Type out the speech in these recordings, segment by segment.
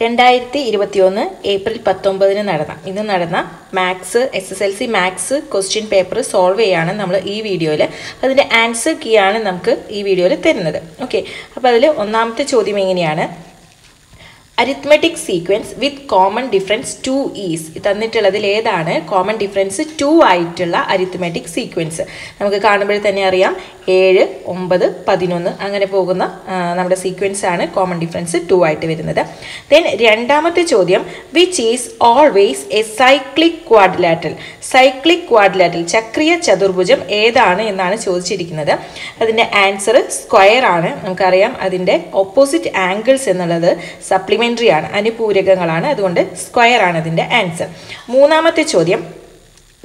രണ്ടായിരത്തി ഇരുപത്തിയൊന്ന് ഏപ്രിൽ പത്തൊമ്പതിന് നടന്ന ഇന്ന് നടന്ന maths S S L C maths question paper solve ചെയ്യാണ് നമ്മൾ ഈ വീഡിയോയിൽ അതിന്റെ ആൻസർ കീ ആണ് നമുക്ക് ഈ വീഡിയോയിൽ തരുന്നത്. ഓക്കെ അപ്പോൾ അതിൽ ഒന്നാമത്തെ ചോദ്യം എങ്ങനെയാണ്? Arithmetic sequence with common difference two is തന്നിട്ടുള്ളതിൽ ഏതാണ്? കോമൺ ഡിഫറൻസ് ടു ആയിട്ടുള്ള അരിത്മെറ്റിക് സീക്വൻസ് നമുക്ക് കാണുമ്പോൾ തന്നെ അറിയാം. ഏഴ് ഒമ്പത് പതിനൊന്ന് അങ്ങനെ പോകുന്ന നമ്മുടെ സീക്വൻസ് ആണ് കോമൺ ഡിഫറൻസ് ടു ആയിട്ട് വരുന്നത്. ദെൻ രണ്ടാമത്തെ ചോദ്യം which is always a cyclic quadrilateral cyclic quadrilateral ചക്രീയ ചതുർഭുജം ഏതാണ് എന്നാണ് ചോദിച്ചിരിക്കുന്നത്. അതിന്റെ ആൻസർ സ്ക്വയർ ആണ്. നമുക്കറിയാം അതിന്റെ ഓപ്പോസിറ്റ് ആംഗിൾസ് എന്നുള്ളത് സപ്ലിമെന്ററി ആണ്. അനുപൂരകങ്ങളാണ്. അതുകൊണ്ട് സ്ക്വയർ ആണ് അതിന്റെ ആൻസർ മൂന്നാമത്തെ ചോദ്യം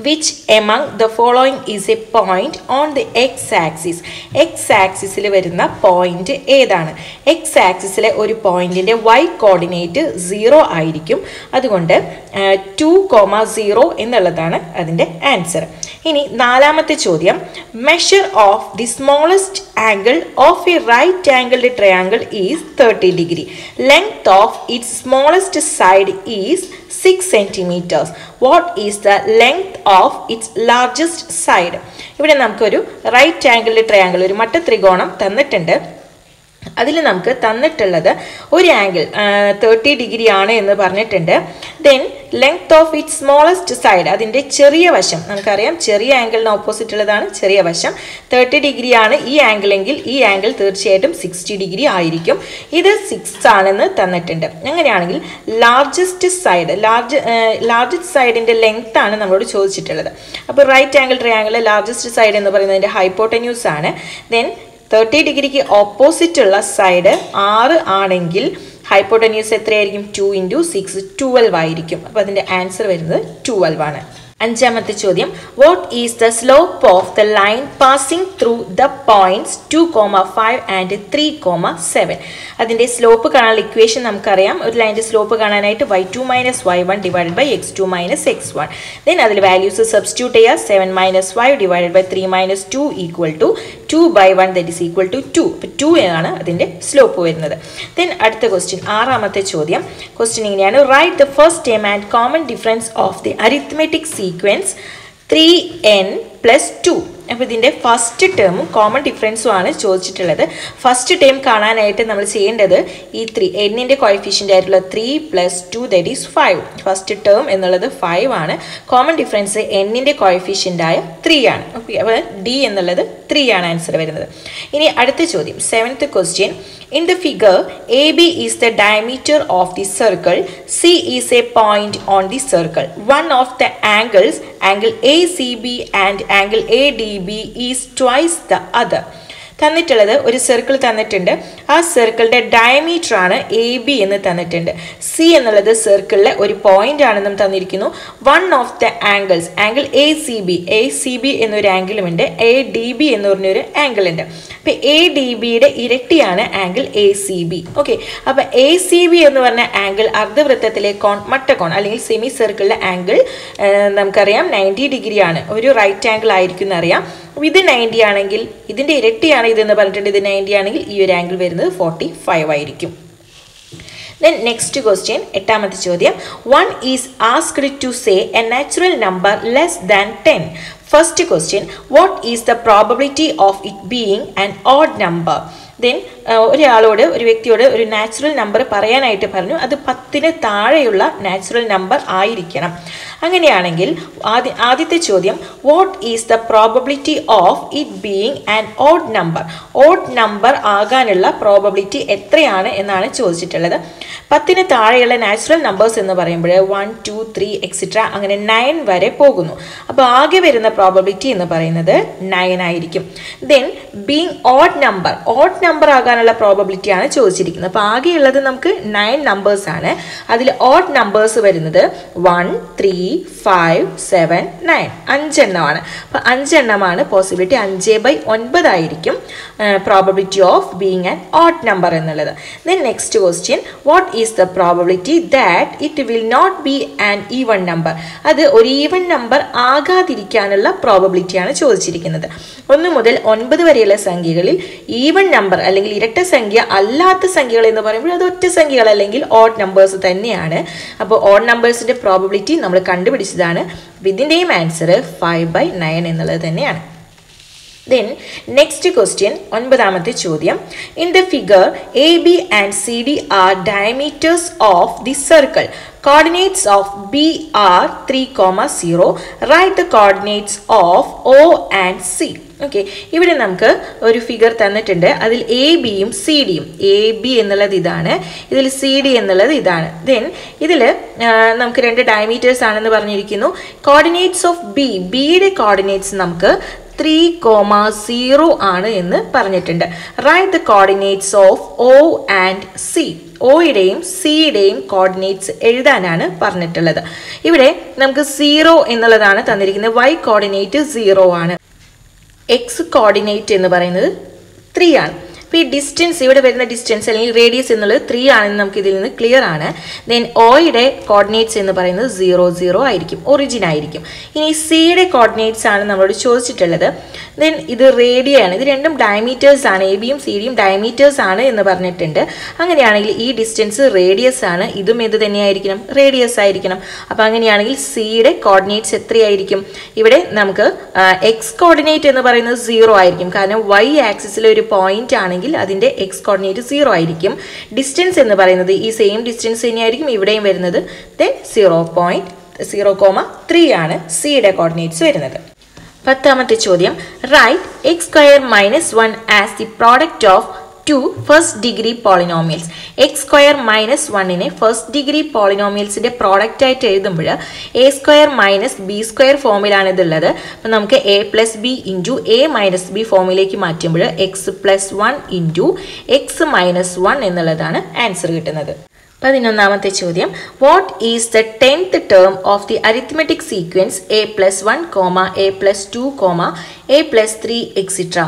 which among the following is a point on the X axis X ആക്സിസിൽ വരുന്ന പോയിന്റ് ഏതാണ്? എക്സ് ആക്സിസിലെ ഒരു പോയിന്റിന്റെ വൈ കോർഡിനേറ്റ് സീറോ ആയിരിക്കും. അതുകൊണ്ട് ടു കോമ സീറോ എന്നുള്ളതാണ് അതിന്റെ ആൻസർ ഇനി നാലാമത്തെ ചോദ്യം. Measure of the smallest angle of a right angled triangle is thirty degree length of its smallest side is six centimetres what is the length of its largest side ഇവിടെ നമുക്കൊരു right angled triangle ഒരു മട്ട ത്രികോണം തന്നിട്ടുണ്ട്. അതിൽ നമുക്ക് തന്നിട്ടുള്ളത് ഒരു ആംഗിൾ തേർട്ടി ഡിഗ്രി ആണ് എന്ന് പറഞ്ഞിട്ടുണ്ട്. Then length of it smallest side അതിന്റെ ചെറിയ വശം നമുക്കറിയാം ചെറിയ ആംഗിളിന് ഓപ്പോസിറ്റ് ഉള്ളതാണ് ചെറിയ വശം. തേർട്ടി ഡിഗ്രി ആണ് ഈ ആംഗിളെങ്കിൽ ഈ ആംഗിൾ തീർച്ചയായിട്ടും സിക്സ്റ്റി ഡിഗ്രി ആയിരിക്കും. ഇത് സിക്സ് ആണെന്ന് തന്നിട്ടുണ്ട്. അങ്ങനെയാണെങ്കിൽ ലാർജസ്റ്റ് സൈഡ് ലാർജ് ലാർജസ്റ്റ് സൈഡിന്റെ ലെങ്ത് ആണ് നമ്മളോട് ചോദിച്ചിട്ടുള്ളത്. അപ്പോൾ right angle triangle largest side എന്ന് പറയുന്നതിന്റെ ഹൈപ്പോട്ടന്യൂസ് ആണ്. ദെൻ തേർട്ടി ഡിഗ്രിക്ക് ഓപ്പോസിറ്റുള്ള സൈഡ് ആറ് ആണെങ്കിൽ ഹൈപ്പോട്ടന്യൂസ് എത്രയായിരിക്കും? ടു ഇന്റു സിക്സ് ട്വൽവ് ആയിരിക്കും. അപ്പോൾ അതിന്റെ ആൻസർ വരുന്നത് ട്വൽവ് ആണ്. അഞ്ചാമത്തെ ചോദ്യം. What is the slope of the line passing through the points two comma five and three comma seven അതിന്റെ സ്ലോപ്പ് കാണാനുള്ള ഇക്വേഷൻ നമുക്കറിയാം. ഒരു ലൈന്റെ സ്ലോപ്പ് കാണാനായിട്ട് Y two minus Y one divided by X two minus X one then അതിൽ values substitute ചെയ്യുക. Seven minus five divided by three minus two equal to two by one that is equal to two അപ്പോൾ two ആണ് അതിന്റെ slope വരുന്നത്. Then അടുത്ത question ആറാമത്തെ ചോദ്യം. Question ഇങ്ങനെയാണ്. Write the first term and common difference of the arithmetic sequence three N plus two അപ്പോൾ ഇതിന്റെ ഫസ്റ്റ് ടേമും കോമൺ ഡിഫറൻസും ആണ് ചോദിച്ചിട്ടുള്ളത്. ഫസ്റ്റ് ടേം കാണാനായിട്ട് നമ്മൾ ചെയ്യേണ്ടത് ഈ ത്രീ എന്നിന്റെ കോയിഫിഷ്യന്റ് ആയിട്ടുള്ള three plus two that is five first term എന്നുള്ളത് ഫൈവ് ആണ്. കോമൺ ഡിഫറൻസ് എന്നിന്റെ ആയ ത്രീ ആണ്. ഓക്കെ അപ്പോൾ ഡി എന്നുള്ളത് ത്രീ ആണ് ആൻസർ വരുന്നത്. ഇനി അടുത്ത ചോദ്യം seventh question in the figure A B is the diameter of the circle C is a is on the circle one of the angles angle A C B and angle ADB is twice the other. തന്നിട്ടുള്ളത് ഒരു circle തന്നിട്ടുണ്ട്. ആ സർക്കിളിന്റെ diameter ആണ് A B എന്ന് തന്നിട്ടുണ്ട്. C എന്നുള്ളത് സർക്കിളിലെ ഒരു പോയിന്റ് ആണെന്നും തന്നിരിക്കുന്നു. One of the angles angle A C B A C B എന്നൊരു ആംഗിളുമുണ്ട് എ ഡി ബി എന്ന് പറഞ്ഞൊരു ആംഗിൾ ഉണ്ട്. അപ്പോൾ എ ഡി ബിയുടെ ഇരട്ടിയാണ് angle A C B okay അപ്പോൾ എ സി ബി എന്ന് പറഞ്ഞ ആംഗിൾ അർദ്ധവൃത്തത്തിലെ കോൺ മട്ടകോൺ അല്ലെങ്കിൽ സെമി സർക്കിളിലെ ആംഗിൾ നമുക്കറിയാം. നയന്റി ഡിഗ്രി ആണ്. ഒരു റൈറ്റ് ആംഗിൾ ആയിരിക്കും എന്നറിയാം ഇത് നയന്റി ആണെങ്കിൽ ഇതിന്റെ ഇരട്ടിയാണ് ഇതെന്ന് പറഞ്ഞിട്ടുണ്ട്. ഇത് നയന്റി ആണെങ്കിൽ ഈ ഒരു ആംഗിൾ വരുന്നത് ഫോർട്ടി ഫൈവ് ആയിരിക്കും. ദെൻ നെക്സ്റ്റ് ക്വസ്റ്റ്യൻ എട്ടാമത്തെ ചോദ്യം. One is asked to say a natural number less than ten first question what is the probability of it being an odd number then ഒരാളോട് ഒരു വ്യക്തിയോട് ഒരു നാച്ചുറൽ നമ്പർ പറയാനായിട്ട് പറഞ്ഞു. അത് പത്തിന് താഴെയുള്ള നാച്ചുറൽ നമ്പർ ആയിരിക്കണം. അങ്ങനെയാണെങ്കിൽ ആദ്യ ആദ്യത്തെ ചോദ്യം what is the probability of it being an odd number odd number ആകാനുള്ള പ്രോബബിലിറ്റി എത്രയാണ് എന്നാണ് ചോദിച്ചിട്ടുള്ളത്. പത്തിന് താഴെയുള്ള നാച്ചുറൽ നമ്പേഴ്സ് എന്ന് പറയുമ്പോൾ വൺ ടു ത്രീ എക്സിട്ര അങ്ങനെ നയൻ വരെ പോകുന്നു. അപ്പോൾ ആകെ വരുന്ന പ്രോബബിലിറ്റി എന്ന് പറയുന്നത് നയൻ ആയിരിക്കും. Then being odd number odd number ആകാനുള്ള പ്രോബബിലിറ്റി ആണ് ചോദിച്ചിരിക്കുന്നത്. അപ്പോൾ ആകെയുള്ളത് നമുക്ക് നയൻ നമ്പേഴ്സ് ആണ്. അതിൽ ഓഡ് നമ്പേഴ്സ് വരുന്നത് one three five seven nine അഞ്ചെണ്ണമാണ്. അപ്പോൾ അഞ്ചെണ്ണമാണ് പോസിബിലിറ്റി അഞ്ച് by ഒൻപതായിരിക്കും probability of being an odd number എന്നുള്ളത്. Then next question what is the probability that it will not be an even number അത് ഒരു even number ആകാതിരിക്കാനുള്ള പ്രോബബിലിറ്റിയാണ് ചോദിച്ചിരിക്കുന്നത്. ഒന്ന് മുതൽ ഒൻപത് വരെയുള്ള സംഖ്യകളിൽ ഈവൺ നമ്പർ അല്ലെങ്കിൽ ഇരട്ട സംഖ്യ അല്ലാത്ത സംഖ്യകൾ എന്ന് പറയുമ്പോൾ അത് ഒറ്റ സംഖ്യകൾ അല്ലെങ്കിൽ ഓഡ് നമ്പേഴ്സ് തന്നെയാണ്. അപ്പോൾ ഓഡ് നമ്പേഴ്സിന്റെ പ്രോബിലിറ്റി നമ്മൾ കണ്ടുപിടിച്ചതാണ്. ഇതിന്റെയും ആൻസർ ഫൈവ് ബൈ നയൻ എന്നുള്ളത് തന്നെയാണ്. ദെൻ നെക്സ്റ്റ് ക്വസ്റ്റ്യൻ ഒൻപതാമത്തെ ചോദ്യം. In the figure A B and C D are diameters of the circle coordinates of B are three comma zero write the coordinates of O and C okay ഇവിടെ നമുക്ക് ഒരു figure തന്നിട്ടുണ്ട്. അതിൽ A ബിയും C ഡിയും A B എന്നുള്ളത് ഇതാണ്. ഇതിൽ സി ഡി എന്നുള്ളത് ഇതാണ്. ദെൻ ഇതിൽ നമുക്ക് രണ്ട് ഡയമീറ്റേഴ്സ് ആണെന്ന് പറഞ്ഞിരിക്കുന്നു. കോർഡിനേറ്റ്സ് ഓഫ് ബി ബിയുടെ കോർഡിനേറ്റ്സ് നമുക്ക് ത്രീ കോമ സീറോ ആണ് എന്ന് പറഞ്ഞിട്ടുണ്ട്. Write the coordinates of O and C ഒയുടെയും സിയുടെയും കോർഡിനേറ്റ്സ് എഴുതാനാണ് പറഞ്ഞിട്ടുള്ളത്. ഇവിടെ നമുക്ക് സീറോ എന്നുള്ളതാണ് തന്നിരിക്കുന്നത്. വൈ കോർഡിനേറ്റ് സീറോ ആണ്. എക്സ് കോർഡിനേറ്റ് എന്ന് പറയുന്നത് ത്രീ ആണ്. അപ്പോൾ ഈ ഡിസ്റ്റൻസ് ഇവിടെ വരുന്ന ഡിസ്റ്റൻസ് അല്ലെങ്കിൽ റേഡിയസ് എന്നുള്ളത് ത്രീ ആണെന്ന് നമുക്ക് ഇതിൽ നിന്ന് ക്ലിയർ ആണ്. ദെൻ ഒയുടെ കോർഡിനേറ്റ്സ് എന്ന് പറയുന്നത് സീറോ സീറോ ആയിരിക്കും ഒറിജിൻ ആയിരിക്കും. ഇനി സിയുടെ കോർഡിനേറ്റ്സ് ആണ് നമ്മളോട് ചോദിച്ചിട്ടുള്ളത്. ദെൻ ഇത് റേഡിയ ആണ്. ഇത് രണ്ടും ഡയമീറ്റേഴ്സ് ആണ്. എ ബിയും സി ഡിയും ഡയമീറ്റേഴ്സ് ആണ് എന്ന് പറഞ്ഞിട്ടുണ്ട്. അങ്ങനെയാണെങ്കിൽ ഈ ഡിസ്റ്റൻസ് റേഡിയസ് ആണ്. ഇതും എന്ത് തന്നെയായിരിക്കണം? റേഡിയസ് ആയിരിക്കണം. അപ്പോൾ അങ്ങനെയാണെങ്കിൽ സിയുടെ കോർഡിനേറ്റ്സ് എത്രയായിരിക്കും? ഇവിടെ നമുക്ക് എക്സ് കോർഡിനേറ്റ് എന്ന് പറയുന്നത് സീറോ ആയിരിക്കും. കാരണം വൈ ആക്സിസിലെ ഒരു പോയിന്റ് ആണെങ്കിൽ അതിന്റെ എക്സ് കോർഡിനേറ്റ് സീറോ ആയിരിക്കും. ഡിസ്റ്റൻസ് എന്ന് പറയുന്നത് ഈ സെയിം ഡിസ്റ്റൻസ് തന്നെയായിരിക്കും ഇവിടെയും വരുന്നത്. Then zero point zero comma three ആണ് സിയുടെ കോർഡിനേറ്റ്സ് വരുന്നത്. പത്താമത്തെ ചോദ്യം. Write X square minus one as the product of two first degree polynomials X square minus വണ്ണിനെ first degree പോളിനോമിയൽസിന്റെ പ്രോഡക്റ്റ് ആയിട്ട് എഴുതുമ്പോൾ A square minus B square ഫോമിലാണ് ഇതുള്ളത്. അപ്പം നമുക്ക് A plus B into A minus B ഫോമിലേക്ക് മാറ്റുമ്പോൾ X plus one into X minus one എന്നുള്ളതാണ് ആൻസർ കിട്ടുന്നത്. പതിനൊന്നാമത്തെ ചോദ്യം. What is the tenth term of the arithmetic sequence A plus one comma A plus two comma A plus three extra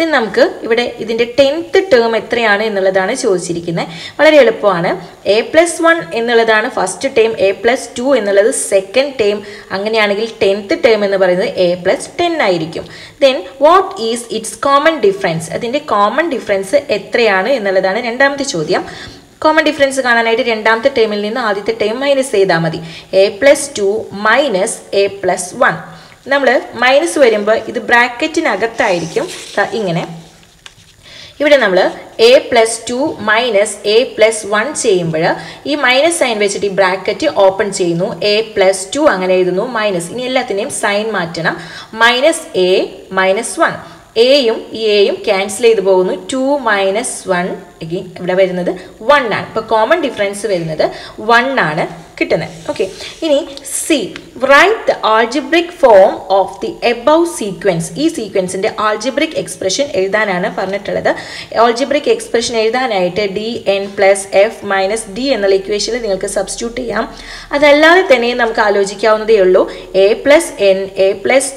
ഇത് നമുക്ക് ഇവിടെ ഇതിന്റെ ടെൻത്ത് ടേം എത്രയാണ് എന്നുള്ളതാണ് ചോദിച്ചിരിക്കുന്നത്. വളരെ എളുപ്പമാണ്. എ പ്ലസ് വൺ എന്നുള്ളതാണ് first term A plus two എന്നുള്ളത് സെക്കൻഡ് ടേം അങ്ങനെയാണെങ്കിൽ ടെൻത്ത് ടേം എന്ന് പറയുന്നത് എ പ്ലസ് ടെൻ ആയിരിക്കും. Then what is its common difference അതിന്റെ കോമൺ ഡിഫറൻസ് എത്രയാണ് എന്നുള്ളതാണ് രണ്ടാമത്തെ ചോദ്യം. കോമൺ ഡിഫറൻസ് കാണാനായിട്ട് രണ്ടാമത്തെ ടേമിൽ നിന്ന് ആദ്യത്തെ ടേം മൈനസ് ചെയ്താൽ മതി. A plus two minus A plus one നമ്മൾ മൈനസ് വരുമ്പോൾ ഇത് ബ്രാക്കറ്റിനകത്തായിരിക്കും ഇങ്ങനെ. ഇവിടെ നമ്മൾ A plus two minus A plus one ചെയ്യുമ്പോൾ ഈ മൈനസ് സൈൻ വെച്ചിട്ട് ഈ ബ്രാക്കറ്റ് ഓപ്പൺ ചെയ്യുന്നു. എ പ്ലസ് ടു അങ്ങനെ എഴുതുന്നു. മൈനസ് ഇനി എല്ലാത്തിനെയും സൈൻ മാറ്റണം. മൈനസ് എ മൈനസ് വൺ എയും ഈ എയും ക്യാൻസൽ ചെയ്തു പോകുന്നു. ടു മൈനസ് വൺ ഇവിടെ വരുന്നത് വൺ ആണ്. ഇപ്പോൾ കോമൺ ഡിഫറൻസ് വരുന്നത് വൺ ആണ്. കിട്ടുന്നത് ഓക്കെ ഇനി C write the algebraic form of the above sequence ഈ സീക്വൻസിന്റെ ആൾജിബ്രിക് എക്സ്പ്രഷൻ എഴുതാനാണ് പറഞ്ഞിട്ടുള്ളത്. ആൾജിബ്രിക് എക്സ്പ്രഷൻ എഴുതാനായിട്ട് D N plus F minus D എന്നുള്ള ഇക്വേഷനിൽ നിങ്ങൾക്ക് സബ്സ്റ്റിറ്റ്യൂട്ട് ചെയ്യാം. അതല്ലാതെ തന്നെ നമുക്ക് ആലോചിക്കാവുന്നതേ ഉള്ളൂ. A plus N A plus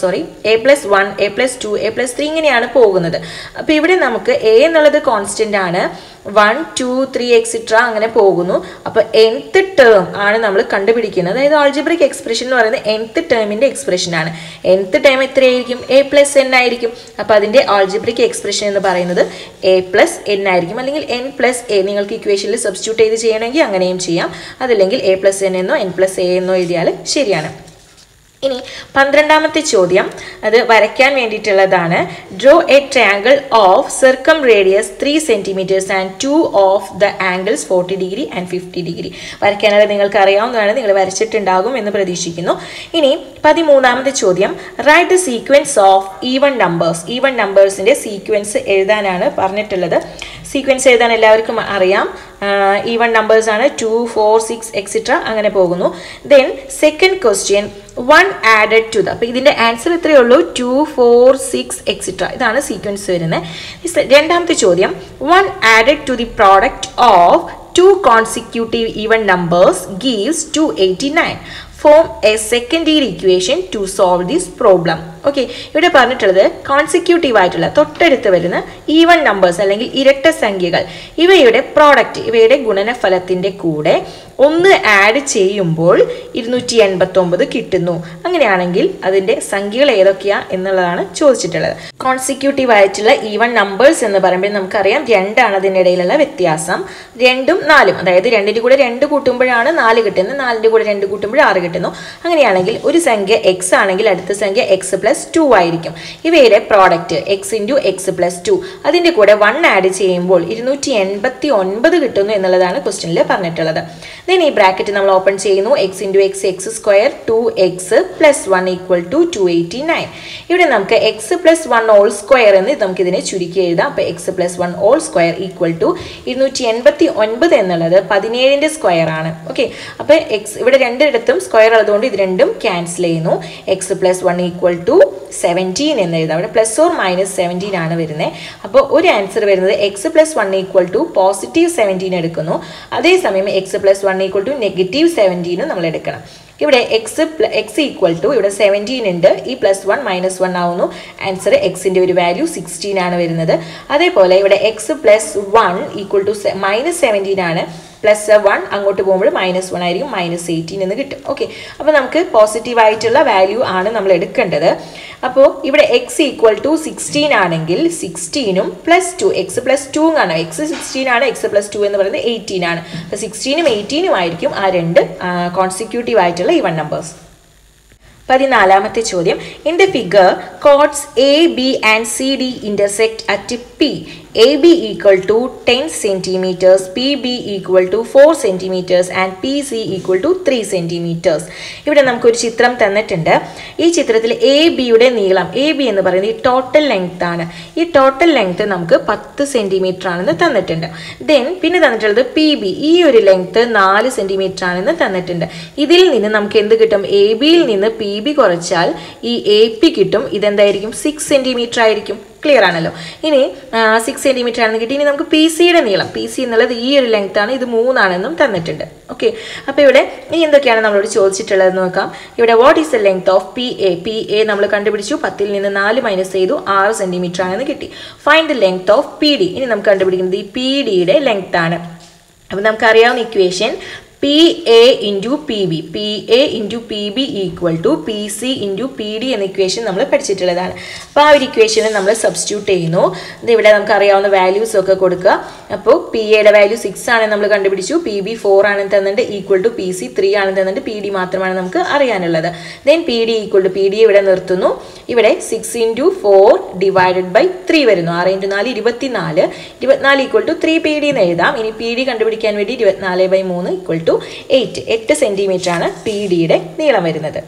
sorry A plus one A plus two A plus three ഇങ്ങനെയാണ് പോകുന്നത്. അപ്പോൾ ഇവിടെ നമുക്ക് എ എന്നുള്ളത് കോൺസ്റ്റന്റ് ആണ്. വൺ ടു ത്രീ എക്സിട്ര അങ്ങനെ പോകുന്നു. അപ്പോൾ എൻത്ത് ടേം ആണ് നമ്മൾ കണ്ടുപിടിക്കുന്നത്. അതായത് ആൾജിബ്രിക് എക്സ്പ്രഷൻ എന്ന് പറയുന്നത് എൻത്ത് ടേമിന്റെ എക്സ്പ്രഷൻ ആണ്. എൻത്ത് ടേം എത്രയായിരിക്കും? എ പ്ലസ് എൻ ആയിരിക്കും. അപ്പോൾ അതിന്റെ ആൾജിബ്രിക് എക്സ്പ്രഷൻ എന്ന് പറയുന്നത് എ പ്ലസ് എൻ ആയിരിക്കും. അല്ലെങ്കിൽ എൻ പ്ലസ് എ നിങ്ങൾക്ക് ഇക്വേഷനിൽ സബ്സ്റ്റിറ്റ്യൂട്ട് ചെയ്ത് ചെയ്യണമെങ്കിൽ അങ്ങനെയും ചെയ്യാം. അതല്ലെങ്കിൽ എ പ്ലസ് എൻ എന്നോ എൻ പ്ലസ് എ എന്നോ എഴുതിയാൽ ശരിയാണ്. ഇനി പന്ത്രണ്ടാമത്തെ ചോദ്യം. അത് വരയ്ക്കാൻ വേണ്ടിയിട്ടുള്ളതാണ്. Draw a triangle of circumradius three centimetres and two of the angles forty degree and fifty degree വരയ്ക്കാനായിട്ട് നിങ്ങൾക്ക് അറിയാവുന്നതാണ് നിങ്ങൾ വരച്ചിട്ടുണ്ടാകും എന്ന് പ്രതീക്ഷിക്കുന്നു. ഇനി പതിമൂന്നാമത്തെ ചോദ്യം. Write the sequence of even numbers even നമ്പേഴ്സിന്റെ sequence എഴുതാനാണ് പറഞ്ഞിട്ടുള്ളത്. സീക്വൻസ് എഴുതാൻ എല്ലാവർക്കും അറിയാം. ഈവൺ നമ്പേഴ്സാണ് ടു ഫോർ സിക്സ് എക്സിട്ര അങ്ങനെ പോകുന്നു. Then second question one added to the അപ്പോൾ ഇതിന്റെ ആൻസർ ഇത്രയേ ഉള്ളൂ. ടു ഫോർ സിക്സ് എക്സിട്ര ഇതാണ് സീക്വൻസ് വരുന്നത്. രണ്ടാമത്തെ ചോദ്യം. One added to the product of two consecutive even numbers gives two eighty nine form a secondary equation to solve this problem okay ഇവിടെ പറഞ്ഞിട്ടുള്ളത് കോൺസിക്യൂട്ടീവ് ആയിട്ടുള്ള തൊട്ടടുത്ത് വരുന്ന ഈവൺ നമ്പേഴ്സ് അല്ലെങ്കിൽ ഇരട്ട സംഖ്യകൾ ഇവയുടെ പ്രോഡക്റ്റ് ഇവയുടെ ഗുണനഫലത്തിന്റെ കൂടെ ഒന്ന് ആഡ് ചെയ്യുമ്പോൾ ഇരുന്നൂറ്റി എൺപത്തൊമ്പത് കിട്ടുന്നു. അങ്ങനെയാണെങ്കിൽ അതിന്റെ സംഖ്യകൾ ഏതൊക്കെയാ എന്നുള്ളതാണ് ചോദിച്ചിട്ടുള്ളത്. കോൺസിക്യൂട്ടീവ് ആയിട്ടുള്ള ഈവൺ നമ്പേഴ്സ് എന്ന് പറയുമ്പോൾ നമുക്കറിയാം രണ്ടാണ് അതിനിടയിലുള്ള വ്യത്യാസം. രണ്ടും നാലും അതായത് രണ്ടിന്റെ കൂടെ രണ്ട് കൂട്ടുമ്പോഴാണ് നാല് കിട്ടുന്നത്. നാലിന്റെ കൂടെ രണ്ട് കൂട്ടുമ്പോൾ ആറ് കിട്ടുന്നു. അങ്ങനെയാണെങ്കിൽ ഒരു സംഖ്യ എക്സ് ആണെങ്കിൽ അടുത്ത സംഖ്യ എക്സ് പ്ലസ് ടു ആയിരിക്കും. ഇവയുടെ product X into X plus two അതിന്റെ കൂടെ വൺ ആഡ് ചെയ്യുമ്പോൾ ഇരുന്നൂറ്റി എൺപത്തി ഒൻപത് കിട്ടുന്നു എന്നുള്ളതാണ് ക്വസ്റ്റ്യനിൽ പറഞ്ഞിട്ടുള്ളത്. ദെൻ ഈ ബ്രാക്കറ്റ് നമ്മൾ ഓപ്പൺ ചെയ്യുന്നു. X into x x square two x plus one equal to two eighty nine ഇവിടെ നമുക്ക് x plus one all square എന്ന് നമുക്ക് ഇതിനെ ചുരുക്കി എഴുതാം. അപ്പോൾ x plus one all square equal to ഇരുന്നൂറ്റി എൺപത്തി ഒൻപത് എന്നുള്ളത് പതിനേഴിന്റെ സ്ക്വയർ ആണ്. ഓക്കെ അപ്പോൾ എക്സ് ഇവിടെ രണ്ടിടത്തും സ്ക്വയർ ഉള്ളതുകൊണ്ട് ഇത് രണ്ടും ക്യാൻസൽ ചെയ്യുന്നു. X plus one equal to seventeen എന്ന് എഴുതാം. അവിടെ പ്ലസ് ഓർ മൈനസ് സെവന്റീൻ ആണ് വരുന്നത്. അപ്പോൾ ഒരു ആൻസർ വരുന്നത് X plus one equal to positive seventeen എടുക്കുന്നു. അതേസമയം X plus one equal to negative സെവന്റീനും നമ്മൾ എടുക്കണം ഇവിടെ എക്സ് എക്സ് ഈക്വൽ ടു ഇവിടെ സെവന്റീൻ ഉണ്ട്. ഈ പ്ലസ് വൺ മൈനസ് വൺ ആവുന്നു. ആൻസർ എക്സിന്റെ ഒരു വാല്യൂ സിക്സ്റ്റീൻ ആണ് വരുന്നത്. അതേപോലെ ഇവിടെ X plus one equal to minus seventeen ആണ്. പ്ലസ് വൺ അങ്ങോട്ട് പോകുമ്പോൾ മൈനസ് വൺ ആയിരിക്കും മൈനസ് എയ്റ്റീൻ എന്ന് കിട്ടും. ഓക്കെ അപ്പോൾ നമുക്ക് പോസിറ്റീവ് ആയിട്ടുള്ള വാല്യൂ ആണ് നമ്മൾ എടുക്കേണ്ടത്. അപ്പോൾ ഇവിടെ എക്സ് ഈക്വൽ ടു സിക്സ്റ്റീൻ ആണെങ്കിൽ സിക്സ്റ്റീനും plus two X plus two ആണ് എക്സ് സിക്സ്റ്റീൻ ആണ് എക്സ് പ്ലസ് ടു എന്ന് പറയുന്നത് എയ്റ്റീൻ ആണ്. അപ്പോൾ സിക്സ്റ്റീനും എയ്റ്റീനും ആയിരിക്കും ആ രണ്ട് കോൺസിക്യൂട്ടീവ് ആയിട്ടുള്ള ഈവൺ നമ്പേഴ്സ് പതിനാലാമത്തെ ചോദ്യം. In the figure chords A B and C D intersect at P A B equal to ten centimetres P B equal to four centimetres and P C equal to three centimetres ഇവിടെ നമുക്കൊരു ചിത്രം തന്നിട്ടുണ്ട്. ഈ ചിത്രത്തിൽ A ബിയുടെ നീളം A B എന്ന് പറയുന്നത് ഈ ടോട്ടൽ ലെങ്ത് ആണ്. ഈ ടോട്ടൽ ലെങ്ത് നമുക്ക് പത്ത് സെന്റിമീറ്റർ ആണെന്ന് തന്നിട്ടുണ്ട്. ദെൻ പിന്നെ തന്നിട്ടുള്ളത് പി ബി ഈ ഒരു ലെങ്ത് നാല് സെന്റിമീറ്റർ ആണെന്ന് തന്നിട്ടുണ്ട്. ഇതിൽ നിന്ന് നമുക്ക് എന്ത് കിട്ടും? എ ബിയിൽ നിന്ന് പി ബി കുറച്ചാൽ ഈ എ പി കിട്ടും. ഇതെന്തായിരിക്കും? സിക്സ് സെന്റിമീറ്റർ ആയിരിക്കും. ക്ലിയർ ആണല്ലോ. ഇനി സിക്സ് സെന്റിമീറ്റർ ആണെന്ന് കിട്ടി. ഇനി നമുക്ക് പി സിയുടെ നീളം. പി സി എന്നുള്ളത് ഈ ഒരു ലെങ്ത് ആണ്. ഇത് മൂന്നാണെന്നും തന്നിട്ടുണ്ട്. ഓക്കെ അപ്പോൾ ഇവിടെ ഇനി എന്തൊക്കെയാണ് നമ്മളോട് ചോദിച്ചിട്ടുള്ളത് നോക്കാം. ഇവിടെ what is the length of P A P A നമ്മൾ കണ്ടുപിടിച്ചു. പത്തിൽ നിന്ന് നാല് മൈനസ് ചെയ്തു. ആറ് സെന്റിമീറ്റർ ആണെന്ന് കിട്ടി. Find the length of P D ഇനി നമുക്ക് കണ്ടുപിടിക്കുന്നത് ഈ പി ഡിയുടെ ലെങ്ത് ആണ്. അപ്പോൾ നമുക്കറിയാവുന്ന equation P A into P B P A into P B equal to P C into P D എന്ന ഇക്വേഷൻ നമ്മൾ പഠിച്ചിട്ടുള്ളതാണ്. അപ്പോൾ ആ ഒരു ഇക്വേഷനെ നമ്മൾ സബ്സ്റ്റിറ്റ്യൂട്ട് ചെയ്യുന്നു. ഇത് ഇവിടെ നമുക്ക് അറിയാവുന്ന വാല്യൂസ് ഒക്കെ കൊടുക്കുക. അപ്പോൾ പി എയുടെ വാല്യൂ സിക്സ് ആണെന്ന് നമ്മൾ കണ്ടുപിടിച്ചു. പി ബി ഫോർ ആണെന്ന് തന്നിട്ട് equal to P C three ആണെന്ന് തന്നിട്ട് പി ഡി മാത്രമാണ് നമുക്ക് അറിയാനുള്ളത്. Then P D equal to P D ഇവിടെ നിർത്തുന്നു. ഇവിടെ six into four divided by three വരുന്നു. ആറ് ഇന്റു നാല് ഇരുപത്തിനാല്. ഇരുപത്തിനാല് equal to three P D എന്ന് എഴുതാം. ഇനി പി ഡി കണ്ടുപിടിക്കാൻ വേണ്ടി ഇരുപത്തിനാല് ബൈ മൂന്ന് ഈക്വൽ ടു എയ്റ്റ് എട്ട് സെന്റിമീറ്റർ ആണ് പി ഡിയുടെ നീളം വരുന്നത്.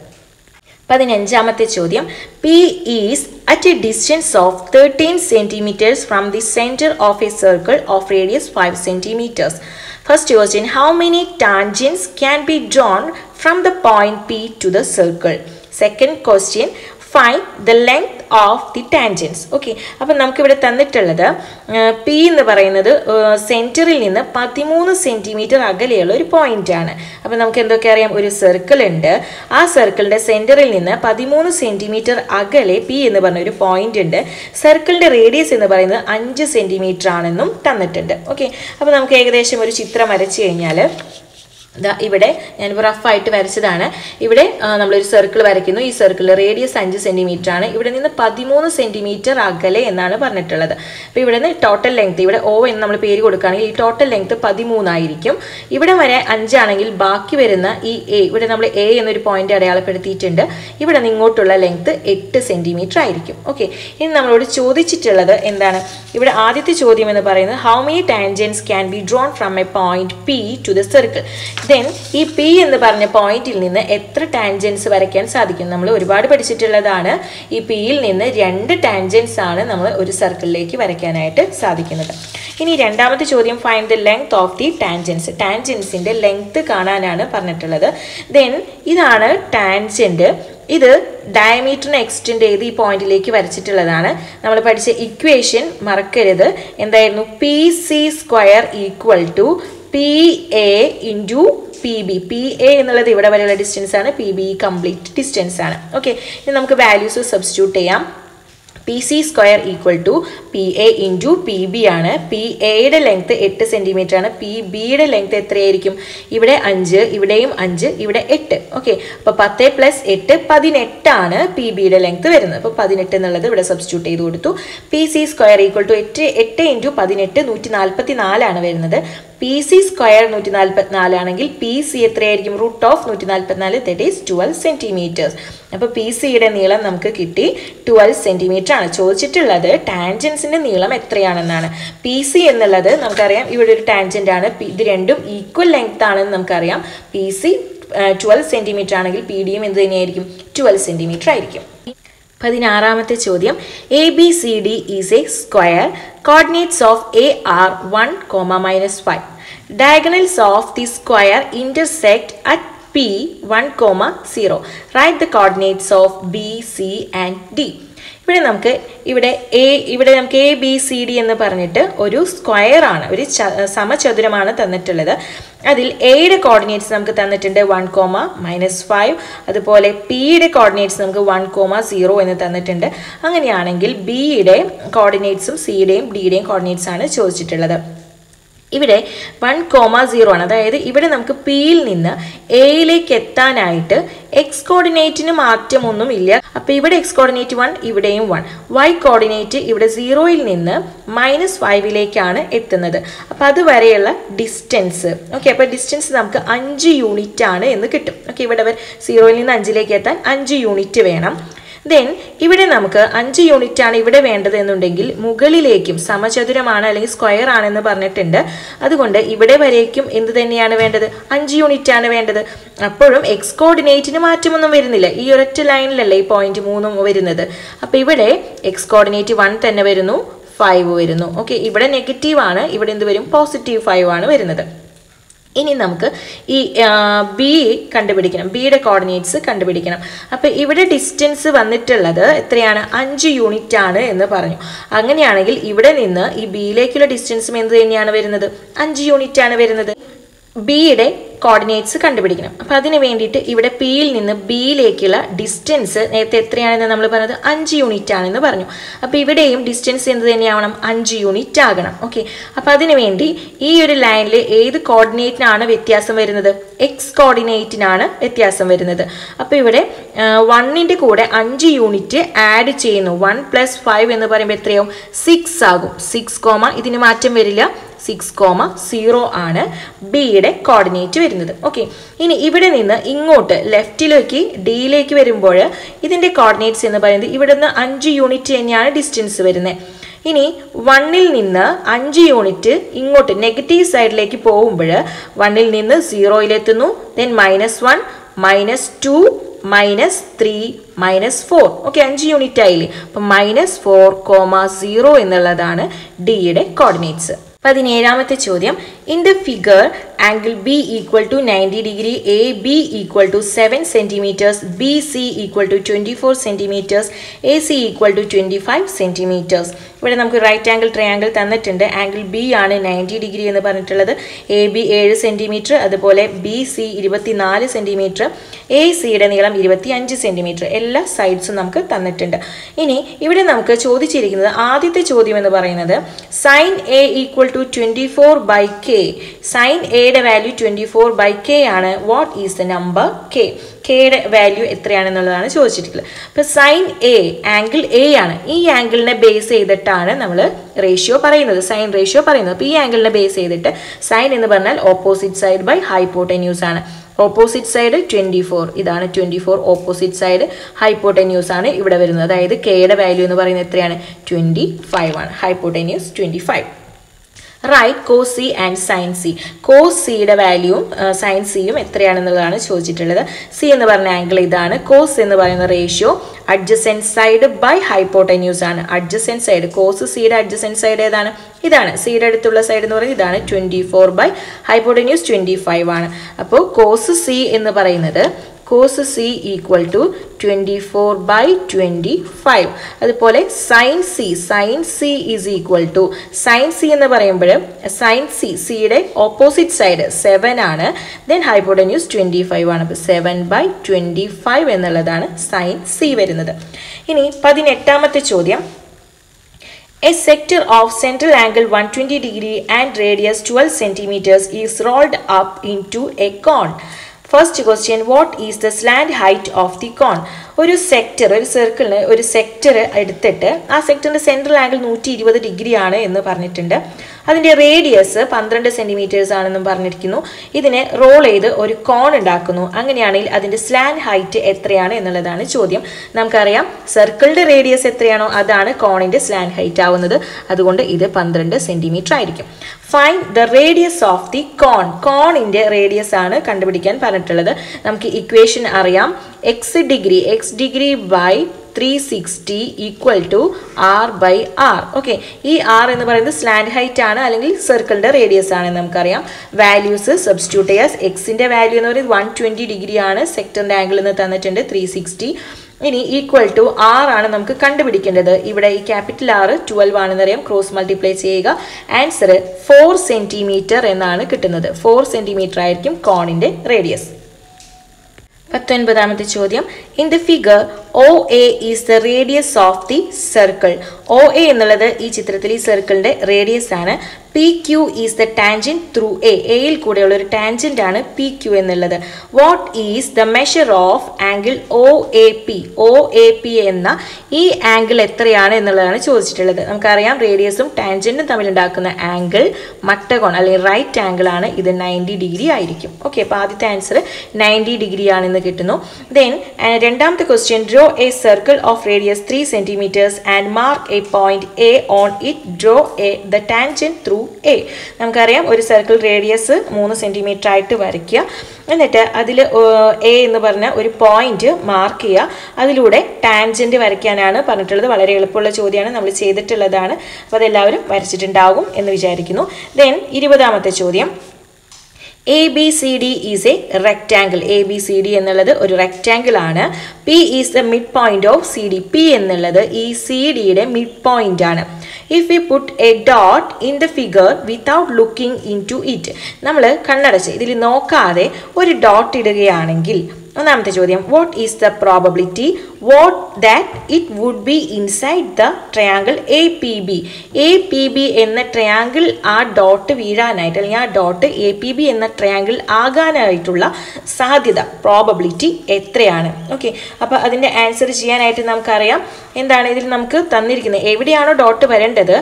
പതിനഞ്ചാമത്തെ ചോദ്യം. P is at a distance of thirteen centimetres from the centre of a circle of radius five centimetres first question how many tangents can be drawn from the point P to the circle second question find the length of the tangents okay അപ്പം നമുക്കിവിടെ തന്നിട്ടുള്ളത് P എന്ന് പറയുന്നത് സെന്ററിൽ നിന്ന് പതിമൂന്ന് centimetre അകലെയുള്ള ഒരു പോയിന്റ് ആണ്. അപ്പം നമുക്ക് എന്തൊക്കെ അറിയാം? ഒരു സർക്കിൾ ഉണ്ട്. ആ സർക്കിളിന്റെ സെന്ററിൽ നിന്ന് പതിമൂന്ന് സെന്റിമീറ്റർ അകലെ പി എന്ന് പറഞ്ഞ ഒരു പോയിന്റ് ഉണ്ട്. സർക്കിളിന്റെ റേഡിയസ് എന്ന് പറയുന്നത് അഞ്ച് സെന്റിമീറ്റർ ആണെന്നും തന്നിട്ടുണ്ട്. ഓക്കെ അപ്പോൾ നമുക്ക് ഏകദേശം ഒരു ചിത്രം വരച്ചു കഴിഞ്ഞാൽ ഇവിടെ ഞാനിപ്പോൾ റഫായിട്ട് വരച്ചതാണ്. ഇവിടെ നമ്മളൊരു സർക്കിൾ വരയ്ക്കുന്നു. ഈ സർക്കിൾ റേഡിയസ് അഞ്ച് സെന്റിമീറ്റർ ആണ്. ഇവിടെ നിന്ന് പതിമൂന്ന് സെന്റിമീറ്റർ അകലെ എന്നാണ് പറഞ്ഞിട്ടുള്ളത്. അപ്പോൾ ഇവിടെ നിന്ന് ടോട്ടൽ ലെങ്ത് ഇവിടെ ഓ എന്ന് നമ്മൾ പേര് കൊടുക്കുകയാണെങ്കിൽ ഈ ടോട്ടൽ ലെങ്ത് പതിമൂന്നായിരിക്കും. ഇവിടെ വരെ അഞ്ചാണെങ്കിൽ ബാക്കി വരുന്ന ഈ എ ഇവിടെ നമ്മൾ എ എന്നൊരു പോയിന്റ് അടയാളപ്പെടുത്തിയിട്ടുണ്ട്. ഇവിടെ നിന്ന് ഇങ്ങോട്ടുള്ള ലെങ്ത് എട്ട് സെന്റിമീറ്റർ ആയിരിക്കും. ഓക്കെ ഇനി നമ്മളോട് ചോദിച്ചിട്ടുള്ളത് എന്താണ്? ഇവിടെ ആദ്യത്തെ ചോദ്യം എന്ന് പറയുന്നത് how many tangents can be drawn from a point P to the circle then ഈ പി എന്ന് പറഞ്ഞ പോയിന്റിൽ നിന്ന് എത്ര ടാൻജൻസ് വരയ്ക്കാൻ സാധിക്കും? നമ്മൾ ഒരുപാട് പഠിച്ചിട്ടുള്ളതാണ്. ഈ പിയിൽ നിന്ന് രണ്ട് ടാൻജൻസ് ആണ് നമ്മൾ ഒരു സർക്കിളിലേക്ക് വരയ്ക്കാനായിട്ട് സാധിക്കുന്നത്. ഇനി രണ്ടാമത്തെ ചോദ്യം find the length of the tangents ടാൻജൻസിന്റെ length കാണാനാണ് പറഞ്ഞിട്ടുള്ളത്. ദെൻ ഇതാണ് ടാൻജന്റ് ഇത് ഡയമീറ്ററിനെ എക്സ്റ്റെൻഡ് ചെയ്ത് ഈ പോയിന്റിലേക്ക് വരച്ചിട്ടുള്ളതാണ്. നമ്മൾ പഠിച്ച ഇക്വേഷൻ മറക്കരുത്. എന്തായിരുന്നു? P C square equal to P A into P B P A എന്നുള്ളത് ഇവിടെ വരെയുള്ള ഡിസ്റ്റൻസ് ആണ്. പി ബി കംപ്ലീറ്റ് ഡിസ്റ്റൻസ് ആണ്. ഓക്കെ ഇനി നമുക്ക് വാല്യൂസ് സബ്സ്റ്റിറ്റ്യൂട്ട് ചെയ്യാം. P C square equal to P A into P B ആണ്. പി എയുടെ ലെങ്ത് എട്ട് സെന്റിമീറ്റർ ആണ്. പി ബിയുടെ ലെങ്ത് എത്രയായിരിക്കും? ഇവിടെ അഞ്ച് ഇവിടെയും അഞ്ച് ഇവിടെ എട്ട്. ഓക്കെ അപ്പോൾ പത്ത് പ്ലസ് എട്ട് പതിനെട്ടാണ് പി ബിയുടെ ലെങ്ത് വരുന്നത്. അപ്പോൾ പതിനെട്ട് എന്നുള്ളത് ഇവിടെ സബ്സ്റ്റിറ്റ്യൂട്ട് ചെയ്ത് കൊടുത്തു. P C square equal to എട്ട് എട്ട് ഇന്റു പതിനെട്ട് നൂറ്റി നാൽപ്പത്തി നാലാണ് വരുന്നത്. പി സി സ്ക്വയർ നൂറ്റി നാൽപ്പത്തിനാലാണെങ്കിൽ പി സി എത്രയായിരിക്കും? റൂട്ട് ഓഫ് നൂറ്റി നാൽപ്പത്തിനാല് ദറ്റ് ഈസ് ട്വൽവ് സെന്റിമീറ്റേഴ്സ് അപ്പോൾ പി സിയുടെ നീളം നമുക്ക് കിട്ടി ട്വൽവ് സെന്റിമീറ്റർ ആണ്. ചോദിച്ചിട്ടുള്ളത് ടാൻജൻസിന്റെ നീളം എത്രയാണെന്നാണ്. പി സി എന്നുള്ളത് നമുക്കറിയാം ഇവിടെ ഒരു ടാൻജന്റ് ആണ്. ഇത് രണ്ടും ഈക്വൽ ലെങ്ത് ആണെന്ന് നമുക്കറിയാം. പി സി ട്വൽവ് സെന്റിമീറ്റർ ആണെങ്കിൽ പി ഡിയും എന്ത് തന്നെയായിരിക്കും? ട്വൽവ് സെന്റിമീറ്റർ ആയിരിക്കും. പതിനാറാമത്തെ ചോദ്യം. A B C D is a square Coordinates of A are 1, comma minus 5. Diagonals of the square intersect at P 1, comma 0. Write the coordinates of B, C and D. ഇവിടെ നമുക്ക് ഇവിടെ A ഇവിടെ നമുക്ക് A B C D എന്ന് പറഞ്ഞിട്ട് ഒരു square ആണ് ഒരു സമചതുരമാണ് തന്നിട്ടുള്ളത്. അതിൽ എയുടെ കോർഡിനേറ്റ്സ് നമുക്ക് തന്നിട്ടുണ്ട് വൺ കോമ മൈനസ് ഫൈവ് അതുപോലെ പിയുടെ കോർഡിനേറ്റ്സ് നമുക്ക് വൺ കോമ സീറോ എന്ന് തന്നിട്ടുണ്ട്. അങ്ങനെയാണെങ്കിൽ ബിയുടെ കോർഡിനേറ്റ്സും സിയുടെയും ഡിയുടെയും കോർഡിനേറ്റ്സ് ആണ് ചോദിച്ചിട്ടുള്ളത്. ഇവിടെ വൺ കോമ സീറോ ആണ്. അതായത് ഇവിടെ നമുക്ക് പിയിൽ നിന്ന് എയിലേക്ക് എത്താനായിട്ട് എക്സ് കോർഡിനേറ്റിന് മാറ്റമൊന്നും ഇല്ല. അപ്പോൾ ഇവിടെ എക്സ് കോർഡിനേറ്റ് വൺ ഇവിടെയും വൺ വൈ കോർഡിനേറ്റ് ഇവിടെ സീറോയിൽ നിന്ന് മൈനസ് ഫൈവിലേക്കാണ് എത്തുന്നത്. അപ്പോൾ അതുവരെയുള്ള ഡിസ്റ്റൻസ് ഓക്കെ അപ്പോൾ ഡിസ്റ്റൻസ് നമുക്ക് അഞ്ച് യൂണിറ്റ് ആണ് എന്ന് കിട്ടും. ഓക്കെ ഇവിടെ സീറോയിൽ നിന്ന് അഞ്ചിലേക്ക് എത്താൻ അഞ്ച് യൂണിറ്റ് വേണം. ദെൻ ഇവിടെ നമുക്ക് അഞ്ച് യൂണിറ്റ് ആണ് ഇവിടെ വേണ്ടത് എന്നുണ്ടെങ്കിൽ മുകളിലേക്കും സമചതുരമാണ് അല്ലെങ്കിൽ സ്ക്വയർ ആണെന്ന് പറഞ്ഞിട്ടുണ്ട്. അതുകൊണ്ട് ഇവിടെ വരേക്കും എന്ത് തന്നെയാണ് വേണ്ടത്? അഞ്ച് യൂണിറ്റ് ആണ് വേണ്ടത്. അപ്പോഴും എക്സ് കോർഡിനേറ്റിന് മാറ്റമൊന്നും വരുന്നില്ല. ഈ ഒരൊറ്റ ലൈനിലല്ലേ ഈ പോയിന്റ് മൂന്നും വരുന്നത്? അപ്പോൾ ഇവിടെ എക്സ് കോർഡിനേറ്റ് വൺ തന്നെ വരുന്നു ഫൈവ് വരുന്നു. ഓക്കെ ഇവിടെ നെഗറ്റീവ് ആണ്. ഇവിടെ എന്ത് വരും? പോസിറ്റീവ് ഫൈവ് ആണ് വരുന്നത്. ഇനി നമുക്ക് ഈ ബി കണ്ടുപിടിക്കണം. ബിയുടെ കോർഡിനേറ്റ്സ് കണ്ടുപിടിക്കണം. അപ്പോൾ ഇവിടെ ഡിസ്റ്റൻസ് വന്നിട്ടുള്ളത് എത്രയാണ് അഞ്ച് യൂണിറ്റ് ആണ് എന്ന് പറഞ്ഞു. അങ്ങനെയാണെങ്കിൽ ഇവിടെ നിന്ന് ഈ ബിയിലേക്കുള്ള ഡിസ്റ്റൻസും എന്ത് തന്നെയാണ് വരുന്നത്? അഞ്ച് യൂണിറ്റ് ആണ് വരുന്നത്. ബിയുടെ കോർഡിനേറ്റ്സ് കണ്ടുപിടിക്കണം. അപ്പോൾ അതിന് വേണ്ടിയിട്ട് ഇവിടെ പിയിൽ നിന്ന് ബിയിലേക്കുള്ള ഡിസ്റ്റൻസ് നേരത്തെ എത്രയാണെന്ന് നമ്മൾ പറഞ്ഞത് അഞ്ച് യൂണിറ്റ് ആണെന്ന് പറഞ്ഞു. അപ്പോൾ ഇവിടെയും ഡിസ്റ്റൻസ് എന്ത് തന്നെയാവണം? അഞ്ച് യൂണിറ്റ് ആകണം. ഓക്കെ അപ്പോൾ അതിന് വേണ്ടി ഈ ഒരു ലൈനിൽ ഏത് കോർഡിനേറ്റിനാണ് വ്യത്യാസം വരുന്നത്? എക്സ് കോർഡിനേറ്റിനാണ് വ്യത്യാസം വരുന്നത്. അപ്പോൾ ഇവിടെ വണ്ണിന്റെ കൂടെ അഞ്ച് യൂണിറ്റ് ആഡ് ചെയ്യുന്നു. വൺ പ്ലസ് ഫൈവ് എന്ന് പറയുമ്പോൾ എത്രയാവും? സിക്സ് ആകും. സിക്സ് കോമ ഇതിന് മാറ്റം വരില്ല. സിക്സ് കോമ സീറോ ആണ് ബിയുടെ കോർഡിനേറ്റ് വരുന്നത്. ഓക്കെ ഇനി ഇവിടെ നിന്ന് ഇങ്ങോട്ട് ലെഫ്റ്റിലേക്ക് ഡിയിലേക്ക് വരുമ്പോൾ ഇതിന്റെ കോർഡിനേറ്റ്സ് എന്ന് പറയുന്നത് ഇവിടെ നിന്ന് അഞ്ച് യൂണിറ്റ് തന്നെയാണ് ഡിസ്റ്റൻസ് വരുന്നത് ഇനി വണ്ണിൽ നിന്ന് അഞ്ച് യൂണിറ്റ് ഇങ്ങോട്ട് നെഗറ്റീവ് സൈഡിലേക്ക് പോകുമ്പോൾ വണ്ണിൽ നിന്ന് സീറോയിലെത്തുന്നു then minus one minus two minus three minus four okay അഞ്ച് യൂണിറ്റ് ആയില്ലേ? അപ്പം മൈനസ് ഫോർ കോമ സീറോ എന്നുള്ളതാണ് ഡിയുടെ കോർഡിനേറ്റ്സ് പതിനേഴാമത്തെ ചോദ്യം. In the figure degree A B equal to seven centimetres B C equal to twenty four centimetres A C equal to twenty five centimetres ഇവിടെ നമുക്ക് right angle triangle തന്നിട്ടുണ്ട്. Angle B ആണ് ninety degree എന്ന് പറഞ്ഞിട്ടുള്ളത്. A B ഏഴ് centimetre അതുപോലെ B C ഇരുപത്തിനാല് centimetre A സിയുടെ നീളം ഇരുപത്തി അഞ്ച് സെന്റിമീറ്റർ എല്ലാ സൈഡ്സും നമുക്ക് തന്നിട്ടുണ്ട്. ഇനി ഇവിടെ നമുക്ക് ചോദിച്ചിരിക്കുന്നത് ആദ്യത്തെ ചോദ്യം എന്ന് പറയുന്നത് sine A equal to twenty four by K sine എയുടെ value twenty four by K ആണ് what is the number K കെയുടെ വാല്യൂ എത്രയാണെന്നുള്ളതാണ് ചോദിച്ചിട്ടുള്ളത്. അപ്പോൾ സൈൻ എ ആംഗിൾ എ ആണ്. ഈ ആംഗിളിനെ ബേസ് ചെയ്തിട്ടാണ് നമ്മൾ റേഷ്യോ പറയുന്നത്. സൈൻ റേഷ്യോ പറയുന്നത്. അപ്പോൾ ഈ ആംഗിളിനെ ബേസ് ചെയ്തിട്ട് സൈൻ എന്ന് പറഞ്ഞാൽ ഓപ്പോസിറ്റ് സൈഡ് ബൈ ഹൈപ്പോട്ടന്യൂസ് ആണ്. ഓപ്പോസിറ്റ് സൈഡ് ട്വന്റി ഫോർ ഇതാണ് twenty four opposite side hypotenuse ആണ് ഇവിടെ വരുന്നത്. അതായത് കെയുടെ വാല്യൂ എന്ന് പറയുന്നത് എത്രയാണ്? ട്വന്റി ഫൈവ് ആണ്. Hypotenuse twenty five right cos C and sine C cos സിയുടെ വാല്യൂവും സൈൻ സിയും എത്രയാണെന്നുള്ളതാണ് ചോദിച്ചിട്ടുള്ളത്. സി എന്ന് പറഞ്ഞ ആംഗിൾ ഇതാണ്. കോസ് എന്ന് പറയുന്ന ratio adjacent side by hypotenuse ആണ്. അഡ്ജസെന്റ് സൈഡ് കോസ് സിയുടെ അഡ്ജസെന്റ് സൈഡ് ഏതാണ്? ഇതാണ്. സിയുടെ അടുത്തുള്ള സൈഡ് എന്ന് പറയുന്നത് ഇതാണ്. Twenty four by hypotenuse twenty five ആണ്. അപ്പോൾ കോസ് സി എന്ന് പറയുന്നത് cos C equal to twenty four by twenty five അതുപോലെ sine C sine C is equal to sine C എന്ന് പറയുമ്പോൾ സൈൻ സി സിയുടെ ഓപ്പോസിറ്റ് സൈഡ് സെവൻ ആണ്. Then hypotenuse twenty five ആണ്. അപ്പോൾ സെവൻ ബൈ ട്വന്റി ഫൈവ് എന്നുള്ളതാണ് sine C വരുന്നത്. ഇനി പതിനെട്ടാമത്തെ ചോദ്യം. A sector of central angle 120 degree and radius 12 centimeters is rolled up into a cone. First question, what is the slant height of the cone? ഒരു sector ഒരു സർക്കിളിന് ഒരു sector എടുത്തിട്ട് ആ സെക്ടറിന്റെ സെൻട്രൽ ആംഗിൾ നൂറ്റി ഇരുപത് ഡിഗ്രി ആണ് എന്ന് പറഞ്ഞിട്ടുണ്ട്. അതിന്റെ റേഡിയസ് പന്ത്രണ്ട് സെന്റിമീറ്റേഴ്സ് ആണെന്നും പറഞ്ഞിരിക്കുന്നു. ഇതിനെ റോൾ ചെയ്ത് ഒരു കോൺ ഉണ്ടാക്കുന്നു. അങ്ങനെയാണെങ്കിൽ അതിന്റെ സ്ലാൻ ഹൈറ്റ് എത്രയാണ് എന്നുള്ളതാണ് ചോദ്യം. നമുക്കറിയാം സർക്കിളിന്റെ റേഡിയസ് എത്രയാണോ അതാണ് കോണിന്റെ സ്ലാൻ ഹൈറ്റ് ആവുന്നത്. അതുകൊണ്ട് ഇത് പന്ത്രണ്ട് സെന്റിമീറ്റർ ആയിരിക്കും. Find the radius of the cone കോണിന്റെ റേഡിയസ് ആണ് കണ്ടുപിടിക്കാൻ പറഞ്ഞിട്ടുള്ളത്. നമുക്ക് ഇക്വേഷൻ അറിയാം. X degree X degree by three sixty equal to R by R okay ഈ ആർ എന്ന് പറയുന്നത് സ്ലാൻഡ് ഹൈറ്റ് ആണ് അല്ലെങ്കിൽ സർക്കിളിന്റെ റേഡിയസ് ആണെന്ന് നമുക്കറിയാം. വാല്യൂസ് സബ്സ്റ്റിറ്റ്യൂട്ട് ചെയ്യാം എക്സിന്റെ വാല്യൂ എന്ന് പറയുന്നത് വൺ ട്വന്റി ഡിഗ്രി ആണ്. സെക്ടറിന്റെ ആംഗിൾ എന്ന് തന്നിട്ടുണ്ട് ത്രീ സിക്സ്റ്റി ഇനി ഈക്വൽ ടു ആർ ആണ് നമുക്ക് കണ്ടുപിടിക്കേണ്ടത്. ഇവിടെ ഈ ക്യാപിറ്റൽ ആർ ട്വൽവ് ആണെന്ന് അറിയാം ക്രോസ് മൾട്ടിപ്ലൈ ചെയ്യുക. ആൻസർ ഫോർ സെന്റിമീറ്റർ എന്നാണ് കിട്ടുന്നത്. ഫോർ സെന്റിമീറ്റർ ആയിരിക്കും കോണിന്റെ റേഡിയസ് പത്തൊൻപതാമത്തെ ചോദ്യം. In the figure O A is the radius of the circle O A എന്നുള്ളത് ഈ ചിത്രത്തിൽ ഈ സർക്കിളിന്റെ റേഡിയസ് ആണ്. P Q is the tangent through A എയിൽ കൂടെയുള്ള ഒരു ടാൻജന്റ് ആണ് പി ക്യു എന്നുള്ളത്. What is the measure of angle O A P O A P എന്ന ഈ ആംഗിൾ എത്രയാണ് എന്നുള്ളതാണ് ചോദിച്ചിട്ടുള്ളത്. നമുക്കറിയാം റേഡിയസും ടാൻജന്റും തമ്മിലുണ്ടാക്കുന്ന ആംഗിൾ മട്ടകോൺ അല്ലെങ്കിൽ റൈറ്റ് ആംഗിൾ ആണ്. ഇത് നയന്റി ഡിഗ്രി ആയിരിക്കും. ഓക്കെ അപ്പോൾ ആദ്യത്തെ ആൻസർ നയന്റി ഡിഗ്രി ആണെന്ന് കിട്ടുന്നു. ദെൻ രണ്ടാമത്തെ question draw a circle of radius three centimetres and mark a point A on it draw a the tangent through A നമുക്കറിയാം ഒരു സർക്കിൾ റേഡിയസ് മൂന്ന് സെന്റിമീറ്റർ ആയിട്ട് വരയ്ക്കുക. എന്നിട്ട് അതിൽ എ എന്ന് പറഞ്ഞ ഒരു പോയിന്റ് മാർക്ക് ചെയ്യുക. അതിലൂടെ ടാൻജന്റ് വരയ്ക്കാനാണ് പറഞ്ഞിട്ടുള്ളത്. വളരെ എളുപ്പമുള്ള ചോദ്യമാണ്. നമ്മൾ ചെയ്തിട്ടുള്ളതാണ്. അപ്പോൾ അതെല്ലാവരും വരച്ചിട്ടുണ്ടാകും എന്ന് വിചാരിക്കുന്നു. ദെൻ ഇരുപതാമത്തെ ചോദ്യം. A B C D is a rectangle A B C D എന്നുള്ളത് ഒരു റെക്റ്റാങ്കിൾ ആണ്. P is the mid point of C D P എന്നുള്ളത് ഈ സി ഡിയുടെ മിഡ് പോയിന്റ് ആണ്. If you put a dot in the figure without looking into it നമ്മൾ കണ്ണടച്ച് ഇതിൽ നോക്കാതെ ഒരു ഡോട്ട് ഇടുകയാണെങ്കിൽ ഒന്നാമത്തെ ചോദ്യം. What is the probability what that it would be inside the triangle A P B A P B എന്ന triangle ആ ഡോട്ട് വീഴാനായിട്ട് അല്ലെങ്കിൽ ആ ഡോട്ട് എ പി ബി എന്ന ട്രയാങ്കിൾ ആകാനായിട്ടുള്ള സാധ്യത പ്രോബബിലിറ്റി എത്രയാണ്? ഓക്കെ അപ്പോൾ അതിന്റെ ആൻസർ ചെയ്യാനായിട്ട് നമുക്കറിയാം. എന്താണ് ഇതിൽ നമുക്ക് തന്നിരിക്കുന്നത്? എവിടെയാണോ ഡോട്ട് വരേണ്ടത്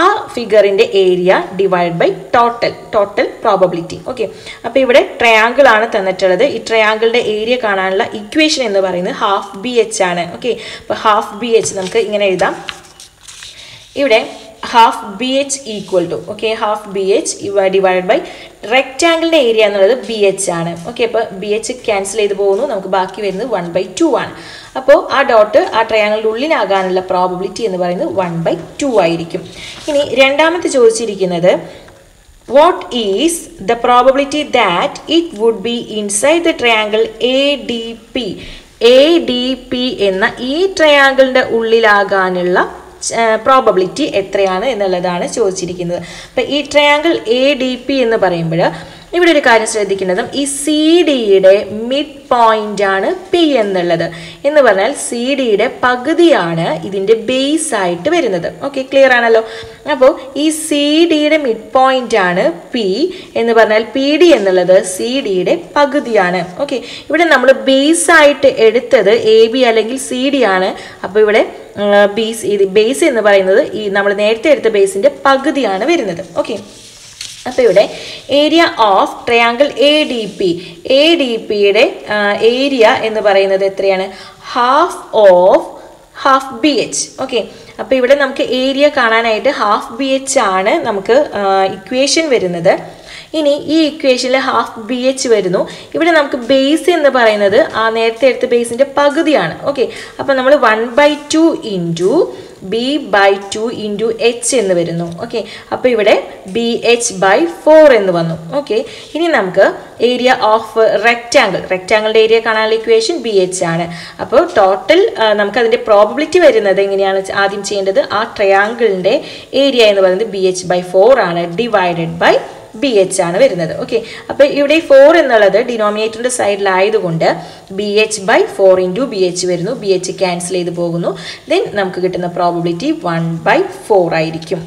ആ ഫിഗറിന്റെ area divide by total total probability okay അപ്പോൾ ഇവിടെ ട്രയാങ്കിൾ ആണ് തന്നിട്ടുള്ളത്. ഈ ട്രയാങ്കിളിന്റെ ഏരിയ കാണാനുള്ള ഇക്വേഷൻ എന്ന് പറയുന്നത് ഹാഫ് ബി എച്ച് ആണ്. ഓക്കെ അപ്പോൾ ഹാഫ് ബി എച്ച് നമുക്ക് ഇങ്ങനെ എഴുതാം. ഇവിടെ half B H equal to okay half B H divide by റെക്റ്റാങ്കിളിന്റെ area എന്നുള്ളത് ബി എച്ച് ആണ്. ഓക്കെ അപ്പോൾ ബി എച്ച് ക്യാൻസൽ ചെയ്ത് പോകുന്നു. നമുക്ക് ബാക്കി വരുന്നത് വൺ ബൈ ടു ആണ്. അപ്പോൾ ആ ഡോട്ട് ആ ട്രയാങ്കിളിന്റെ ഉള്ളിലാകാനുള്ള പ്രോബിലിറ്റി എന്ന് പറയുന്നത് വൺ ബൈ ടു ആയിരിക്കും. ഇനി രണ്ടാമത്തെ ചോദിച്ചിരിക്കുന്നത് what is the probability that it would be inside the triangle ADP? P എന്ന ഈ ട്രയാങ്കിളിന്റെ ഉള്ളിലാകാനുള്ള പ്രോബബിലിറ്റി എത്രയാണ് എന്നുള്ളതാണ് ചോദിച്ചിരിക്കുന്നത് അപ്പം ഈ ട്രയാങ്കിൾ എ ഡി പി എന്ന് പറയുമ്പോൾ ഇവിടെ ഒരു കാര്യം ശ്രദ്ധിക്കേണ്ടതും ഈ സി ഡിയുടെ മിഡ് പോയിന്റ് ആണ് പി എന്നുള്ളത്. എന്ന് പറഞ്ഞാൽ സി ഡിയുടെ പകുതിയാണ് ഇതിന്റെ ബേസ് ആയിട്ട് വരുന്നത്. ഓക്കെ ക്ലിയർ ആണല്ലോ? അപ്പോൾ ഈ സി ഡിയുടെ മിഡ് പോയിന്റ് ആണ് പി എന്ന് പറഞ്ഞാൽ പി ഡി എന്നുള്ളത് സി ഡിയുടെ പകുതിയാണ്. ഓക്കെ ഇവിടെ നമ്മൾ ബേസ് ആയിട്ട് എടുത്തത് എ ബി അല്ലെങ്കിൽ സി ഡി ആണ്. അപ്പോൾ ഇവിടെ ബേസ് ഇത് ബേസ് എന്ന് പറയുന്നത് ഈ നമ്മൾ നേരത്തെ എടുത്ത ബേസിന്റെ പകുതിയാണ് വരുന്നത്. ഓക്കെ അപ്പോൾ ഇവിടെ area of triangle A D P A D പിയുടെ ഏരിയ എന്ന് പറയുന്നത് എത്രയാണ്? Half of half B H okay അപ്പോൾ ഇവിടെ നമുക്ക് ഏരിയ കാണാനായിട്ട് ഹാഫ് ബി എച്ച് ആണ് നമുക്ക് ഇക്വേഷൻ വരുന്നത്. ഇനി ഈ ഇക്വേഷനിൽ ഹാഫ് ബി എച്ച് വരുന്നു. ഇവിടെ നമുക്ക് ബേസ് എന്ന് പറയുന്നത് ആ നേരത്തെ എടുത്ത ബേസിന്റെ പകുതിയാണ്. ഓക്കെ അപ്പോൾ നമ്മൾ one by two into B by two into H എന്ന് വരുന്നു. ഓക്കെ അപ്പോൾ ഇവിടെ ബി എച്ച് ബൈ ഫോർ എന്ന് വന്നു. ഓക്കെ ഇനി നമുക്ക് ഏരിയ ഓഫ് റെക്റ്റാങ്കിൾ റെക്റ്റാങ്കിളിന്റെ ഏരിയ കാണാനുള്ള ഇക്വേഷൻ ബി എച്ച് ആണ്. അപ്പോൾ ടോട്ടൽ നമുക്ക് അതിന്റെ പ്രോബിലിറ്റി വരുന്നത് എങ്ങനെയാണ് ആദ്യം ചെയ്യേണ്ടത്? ആ ട്രയാങ്കിളിന്റെ ഏരിയ എന്ന് പറയുന്നത് ബി എച്ച് ബൈ ഫോർ ആണ് ഡിവൈഡഡ് ബൈ ബി എച്ച് ആണ് വരുന്നത്. ഓക്കെ അപ്പോൾ ഇവിടെ ഫോർ എന്നുള്ളത് ഡിനോമിനേറ്ററിന്റെ സൈഡിലായതുകൊണ്ട് B H by four into B H വരുന്നു. ബി എച്ച് ക്യാൻസൽ ചെയ്ത് പോകുന്നു. ദെൻ നമുക്ക് കിട്ടുന്ന പ്രോബിലിറ്റി വൺ ബൈ ഫോർ ആയിരിക്കും.